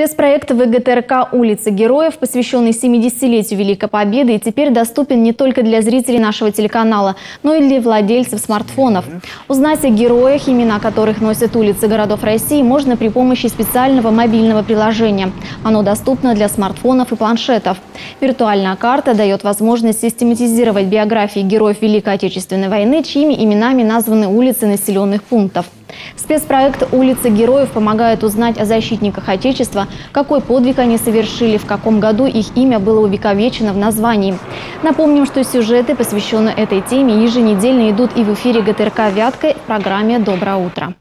Спецпроект ВГТРК «Улица героев», посвященный 70-летию Великой Победы, и теперь доступен не только для зрителей нашего телеканала, но и для владельцев смартфонов. Узнать о героях, имена которых носят улицы городов России, можно при помощи специального мобильного приложения. Оно доступно для смартфонов и планшетов. Виртуальная карта дает возможность систематизировать биографии героев Великой Отечественной войны, чьими именами названы улицы населенных пунктов. Спецпроект «Улица героев» помогает узнать о защитниках Отечества, какой подвиг они совершили, в каком году их имя было увековечено в названии. Напомним, что сюжеты, посвященные этой теме, еженедельно идут и в эфире ГТРК «Вятка» в программе «Доброе утро».